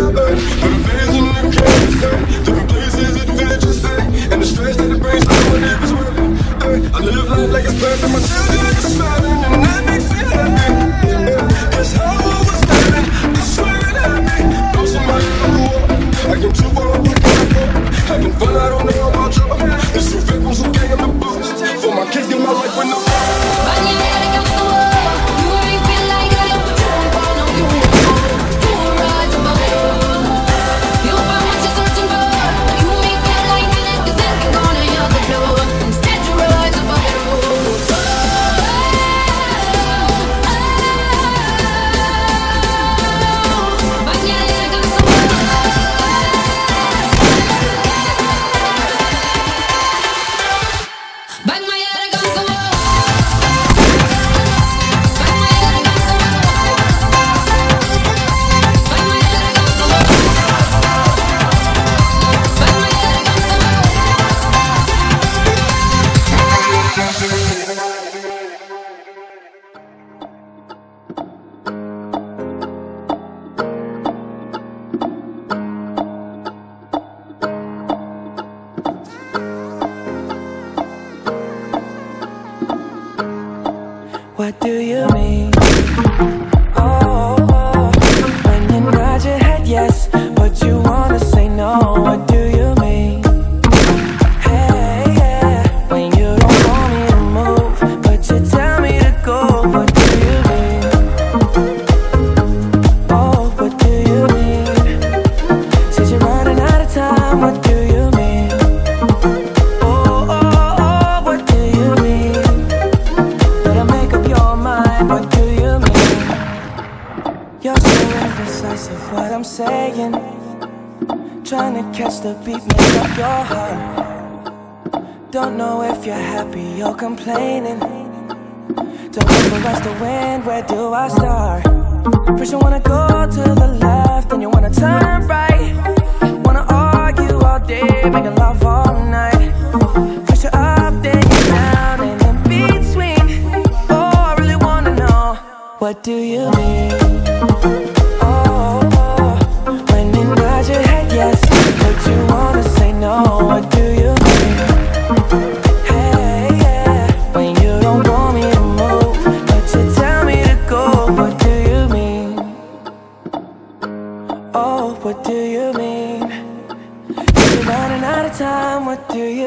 heaven gonna go. You You're so indecisive what I'm saying. Trying to catch the beat, make up your heart. Don't know if you're happy or complaining. Don't know the rush to win, where do I start? First you wanna go to the left, then you wanna turn right. Wanna argue all day, making love all night. First you're up, then you're down, and in between. Oh, I really wanna know, what do you mean?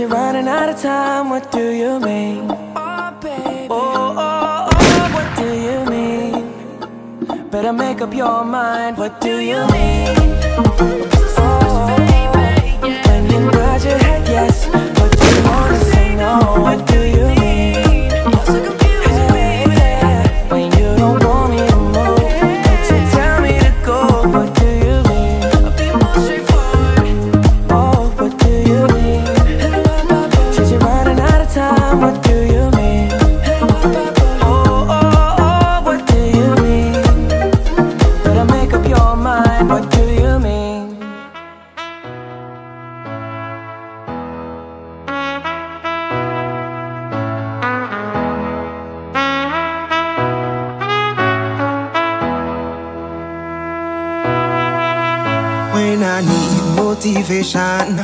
you're running out of time, what do you mean? Oh, baby. Oh, oh, oh, what do you mean? Better make up your mind, what do you mean? Oh, when you nod your head yes, but you wanna say no, time, what motivation,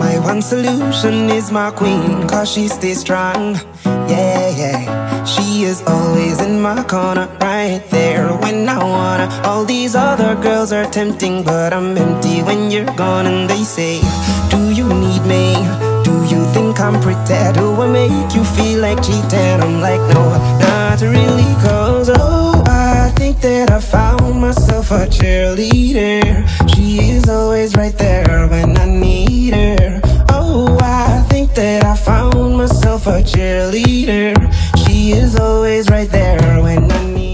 my one solution is my queen, cause she stays strong. Yeah, yeah. She is always in my corner, right there when I wanna. All these other girls are tempting, but I'm empty when you're gone. And they say, Do you need me? Do you think I'm pretty? Do I make you feel like cheating? I'm like, No, not really, cause oh, I think that I found myself a cheerleader. She is always right there when I need her. Oh, I think that I found myself a cheerleader. She is always right there when I need her